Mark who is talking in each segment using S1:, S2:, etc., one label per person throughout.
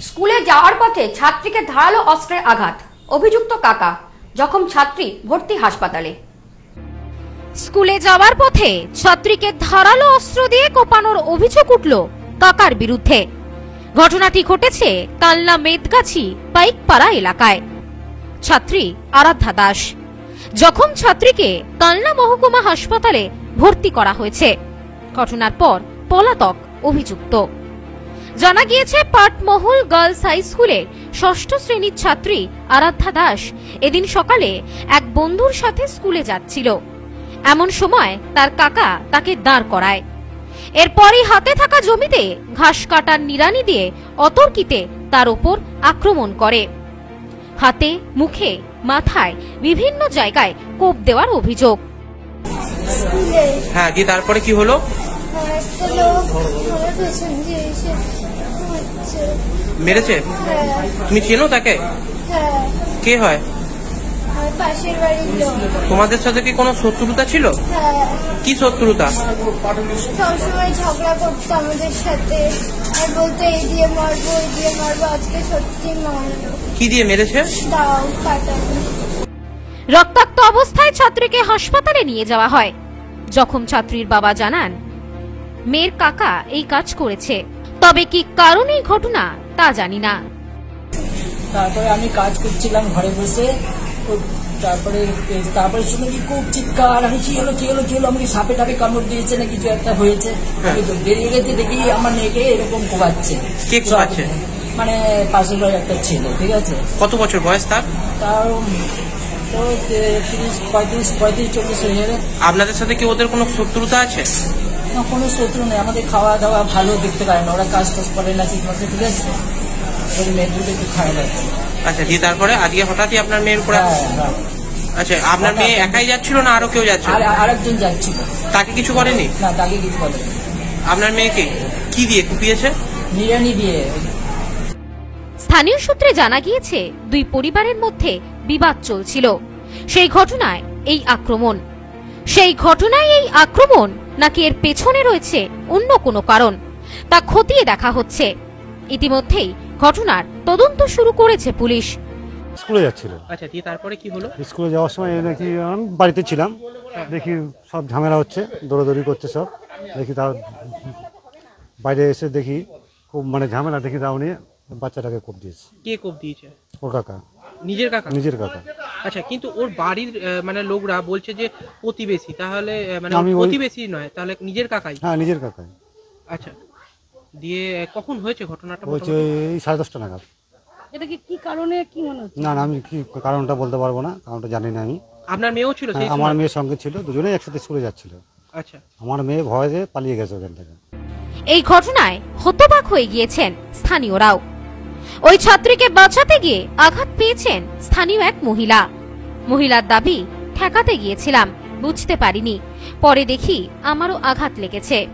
S1: স্কুলে যাওয়ার পথে ছাত্রীকে ধারালো অস্ত্রের আঘাত। অভিযুক্ত কাকা, জখম ছাত্রী, ভর্তি হাসপাতালে।
S2: স্কুলে যাওয়ার পথে ছাত্রীকে ধারালো অস্ত্র দিয়ে কোপানোর অভিযোগ উঠল কাকার বিরুদ্ধে। ঘটনাটি ঘটেছে কালনা মেদগাছি পাইকপাড়া এলাকায়। ছাত্রী আরাধ্যা দাস। জখম ছাত্রীকে কালনা মহকুমা হাসপাতালে ভর্তি করা হয়েছে। ঘটনার পর পলাতক অভিযুক্ত। জানা গিয়েছে পাটমহল গার্লস হাই স্কুলের ষষ্ঠ শ্রেণির ছাত্রী আরাধ্যা দাস এদিন সকালে এক বন্ধুর সাথে স্কুলে যাচ্ছিল। এমন সময় তার কাকা তাকে দাঁড় করায়। এরপরই হাতে থাকা জমিতে ঘাস কাটার নিড়ানি দিয়ে অতর্কিতে তার ওপর আক্রমণ করে। হাতে মুখে মাথায় বিভিন্ন জায়গায় কোপ দেওয়ার অভিযোগ।
S3: হ্যাঁ দিয়ে তারপরে কি হলো?
S4: হচ্ছে
S3: মেরেছে?
S4: হ্যাঁ।
S3: তুমি চেনো তাকে?
S4: হ্যাঁ।
S3: কে হয়? তোমাদের সাথে কি কোনো শত্রুতা ছিল?
S4: হ্যাঁ।
S3: কি শত্রুতা?
S4: সবসময় ঝগড়া করতো আমাদের সাথে। আর বলতো এই দিয়ে মারবো এই দিয়ে মারবো আজকে সত্যি মারলো
S3: কি দিয়ে মেরেছে?
S4: দাও
S2: রক্তাক্ত অবস্থায় ছাত্রীকে হাসপাতালে নিয়ে যাওয়া হয়। জখম ছাত্রীর বাবা জানান মেয়ের কাকা এই কাজ করেছে। তবে কি কারণে ঘটনা তা জানি না।
S5: তারপরে আমি কাজ করছিলাম ঘরে বসে তারপরে তারপরে শুনে কি খুব চিৎকার আমি কি হলো কি হলো কি হলো? আমাকে সাপে টাপে কামড় দিয়েছে না কিছু একটা হয়েছে। বেরিয়ে গেছে দেখি আমার মেয়েকে এরকম কোবাচ্ছে
S3: কে কোবাচ্ছে?
S5: মানে পাশের বাড়ির একটা ছেলে ঠিক আছে?
S3: কত বছর বয়স তার?
S5: তার তো তিরিশ পঁয়ত্রিশ পঁয়ত্রিশ চল্লিশ হয়ে যাবে
S3: আপনাদের সাথে কি ওদের কোনো শত্রুতা আছে?
S5: কোনো শত্রু নেই। আমাদের খাওয়া দাওয়া ভালো দেখতে পারে না। ওরা কাজ টাজ করে না ঠিক মতো ঠিক আছে? ওই মেয়ের দুটো একটু খারাপ আছে
S3: আচ্ছা দিয়ে তারপরে আজকে হঠাৎই আপনার মেয়ের উপরে
S5: হ্যাঁ হ্যাঁ।
S3: আচ্ছা আপনার মেয়ে একাই যাচ্ছিল না আরও কেউ যাচ্ছিল?
S5: আর আরেকজন যাচ্ছিল।
S3: তাকে কিছু করেনি
S5: না তাকে কিছু বলে
S3: আপনার মেয়েকে? কি দিয়ে কুপিয়েছে?
S5: নিরানি দিয়ে।
S2: স্থানীয় সূত্রে জানা গিয়েছে দুই পরিবারের মধ্যে বিবাদ চলছিল। সেই ঘটনায় এই আক্রমণ। সেই ঘটনায় এই আক্রমণ নাকি এর পেছনে রয়েছে অন্য কোনো কারণ তা খতিয়ে দেখা হচ্ছে। ইতিমধ্যেই ঘটনার তদন্ত শুরু করেছে পুলিশ।
S6: স্কুলে যাচ্ছিল
S3: আচ্ছা দিয়ে তারপরে কি হলো?
S6: স্কুলে যাওয়ার সময় এই নাকি আমি বাড়িতে ছিলাম। দেখি সব ঝামেলা হচ্ছে দৌড়াদৌড়ি করছে সব। দেখি তার বাইরে এসে দেখি খুব মানে ঝামেলা দেখি তাও নিয়ে বাচ্চাটাকে কোপ দিয়েছে।
S3: কে কোপ দিয়েছে?
S6: ওর কাকা।
S3: নিজের কাকা?
S6: নিজের কাকা।
S3: আচ্ছা কিন্তু ওর বাড়ির মানে লোকরা বলছে যে প্রতিবেশী তাহলে মানে প্রতিবেশী নয় তাহলে নিজের কাকাই?
S6: হ্যাঁ নিজের কাকাই।
S3: আচ্ছা দিয়ে কখন হয়েছে ঘটনাটা মোটামুটি?
S6: এই সাড়ে দশটা নাগাদ।
S7: এটা কি কি কারণে কি মনে হচ্ছে?
S6: না না আমি কি কারণটা বলতে পারব না কারণটা জানি না আমি।
S3: আপনার মেয়েও ছিল সেই
S6: হ্যাঁ, আমার? মেয়ের সঙ্গে ছিল দুজনেই একসাথে স্কুলে যাচ্ছিল।
S3: আচ্ছা।
S6: আমার মেয়ে ভয়ে পালিয়ে গেছে ওখান থেকে।
S2: এই ঘটনায় হতবাক হয়ে গিয়েছেন স্থানীয়রাও। ওই ছাত্রীকে বাঁচাতে গিয়ে আঘাত পেয়েছেন স্থানীয় এক মহিলা। মহিলার দাবি ঠেকাতে গিয়েছিলাম বুঝতে পারিনি। পরে দেখি আমারও আঘাত লেগেছে।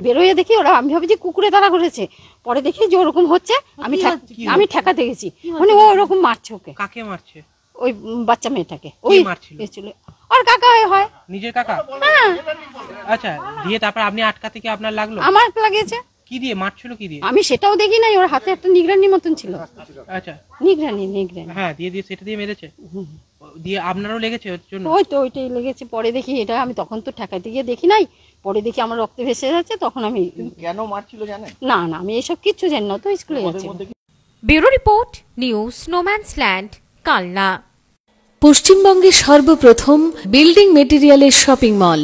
S7: বেরোয় দেখি ওরা আমি ভাবি যে কুকুরে তারা করেছে পরে দেখি যে ওরকম হচ্ছে আমি ঠেক- আমি ঠেকাতে গেছি। মানে ও ওরকম মারছে ওকে।
S3: কাকে মারছে?
S7: ওই বাচ্চা মেয়েটাকে। ওই
S3: মারছিল?
S7: ওর কাকা এ হয়।
S3: নিজের কাকা?
S7: হ্যাঁ।
S3: আচ্ছা দিয়ে তারপর আপনি আটকাতে কি আপনার লাগল?
S7: আমার লাগিয়েছে
S3: কি দিয়ে মারছিল কি দিয়ে?
S7: আমি সেটাও দেখি নাই ওর হাতে একটা নিগরানি মতন ছিল।
S3: আচ্ছা।
S7: নিগরানি নিগরানি
S3: হ্যাঁ দিয়ে দিয়ে সেটা দিয়ে মেরেছে? দিয়ে আপনারও লেগেছে ওর জন্য?
S7: ওই তো ওইটাই লেগেছে। পরে দেখি এটা আমি তখন তো ঠেকাইতে গিয়ে দেখি নাই। পরে দেখি আমার রক্তে ভেসে যাচ্ছে তখন আমি
S5: কেন মারছিল জানেন?
S7: না না আমি এসব কিচ্ছু জানি না তো স্কুলে যাচ্ছি
S2: bureau report news snowman's land Kalna.
S8: পশ্চিমবঙ্গের সর্বপ্রথম বিল্ডিং মেটেরিয়ালের শপিং মল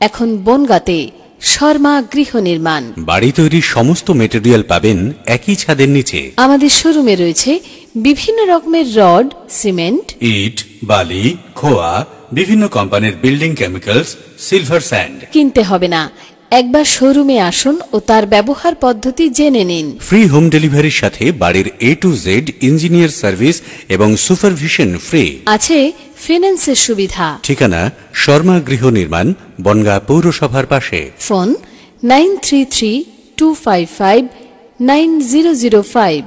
S8: এখন বনগাঁতে। শর্মা গৃহ নির্মাণ।
S9: বাড়ি তৈরির সমস্ত মেটেরিয়াল পাবেন একই ছাদের নিচে।
S8: আমাদের শোরুমে রয়েছে বিভিন্ন রকমের রড সিমেন্ট।
S9: ইট বালি খোয়া বিভিন্ন কোম্পানির বিল্ডিং কেমিক্যালস সিলভার স্যান্ড
S8: কিনতে হবে না। একবার শোরুমে আসুন ও তার ব্যবহার পদ্ধতি জেনে নিন।
S9: ফ্রি হোম ডেলিভারির সাথে বাড়ির A to Z engineer service এবং সুপারভিশন ফ্রি
S8: আছে ফিন্যান্সের সুবিধা।
S9: ঠিকানা শর্মা গৃহ নির্মাণ বনগাঁ পৌরসভার পাশে।
S8: Phone nine three three two five five nine zero zero five.